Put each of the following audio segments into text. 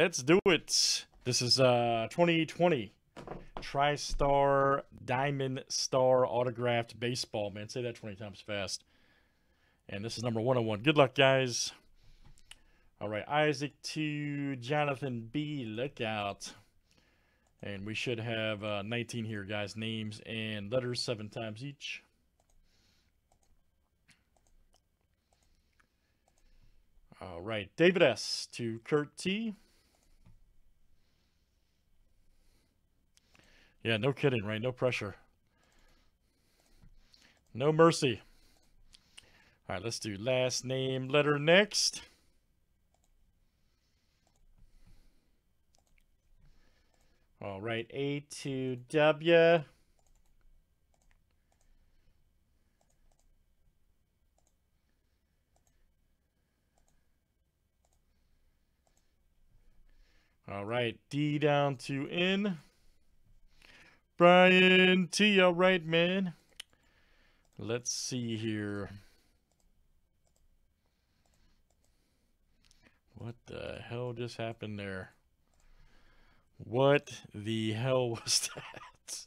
let's do it. This is uh 2020 TriStar Diamond Star autographed baseball, man. Say that 20 times fast. And this is number 101. Good luck, guys. All right, Isaac to Jonathan B. Look out. And we should have uh, 19 here, guys. Names and letters seven times each. All right, David S. to Kurt T. Yeah, no kidding, right? No pressure. No mercy. All right, let's do last name, letter next. All right, A to W. All right, D down to N. Brian T, all right, man. Let's see here. What the hell just happened there? What the hell was that?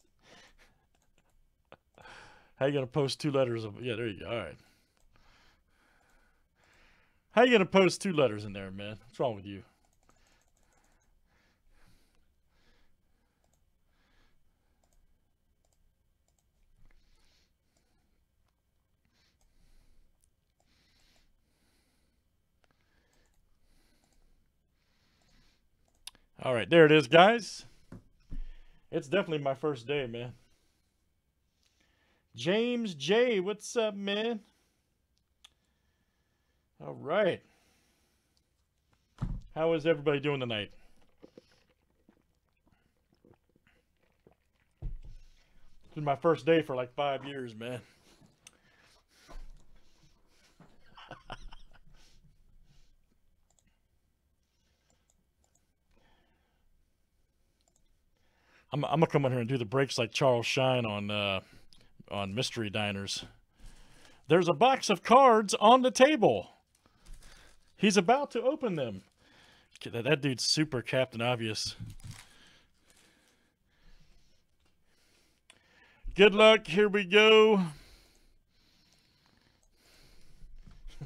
How you gonna post two letters of yeah, there you go. All right. How you gonna post two letters in there, man? What's wrong with you? All right, there it is, guys. It's definitely my first day, man. James J, what's up, man? All right. How is everybody doing tonight? It's been my first day for like five years, man. I'm, I'm gonna come in here and do the breaks like Charles Shine on uh, on Mystery Diners. There's a box of cards on the table. He's about to open them. That, that dude's super Captain Obvious. Good luck. Here we go.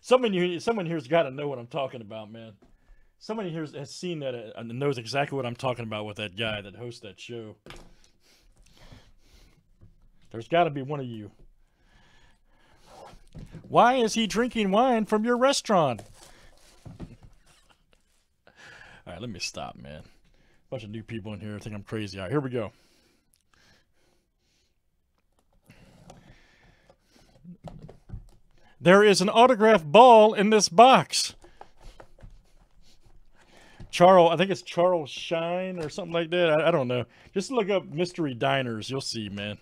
someone here, someone here's got to know what I'm talking about, man. Somebody here has seen that uh, and knows exactly what I'm talking about with that guy that hosts that show. There's got to be one of you. Why is he drinking wine from your restaurant? All right, let me stop, man. A Bunch of new people in here. Think I'm crazy. All right, here we go. There is an autographed ball in this box. Charles, I think it's Charles Shine or something like that. I, I, don't know. Just look up Mystery Diners. You'll see, man.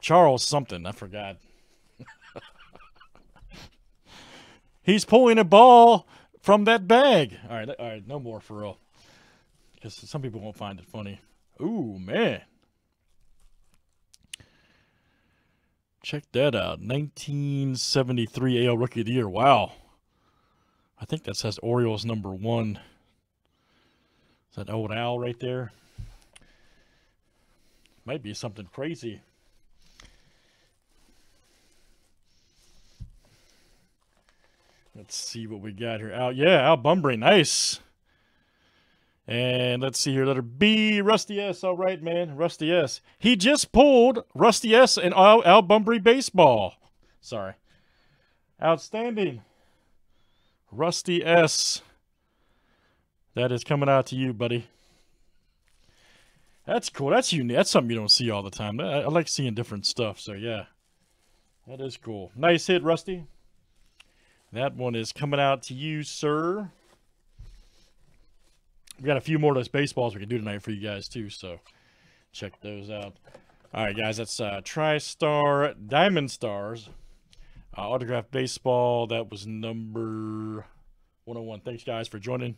Charles something. I forgot. He's pulling a ball from that bag. All right, all right. No more for real. Because some people won't find it funny. Ooh, man. Check that out. 1973 AL Rookie of the Year. Wow. I think that says Orioles number one. Is that old owl right there? Might be something crazy. Let's see what we got here. Al, yeah, Al Bumbry, nice. And let's see here, letter B, Rusty S. All right, man, Rusty S. He just pulled Rusty S. and Al, Al Bumbry baseball. Sorry. Outstanding. Rusty S. That is coming out to you, buddy. That's cool. That's unique. That's something you don't see all the time. I, I like seeing different stuff. So yeah, that is cool. Nice hit, Rusty. That one is coming out to you, sir. We got a few more of those baseballs we can do tonight for you guys too. So check those out. All right, guys. That's uh, TriStar Diamond Stars. Uh, autographed baseball. That was number 101. Thanks, guys, for joining.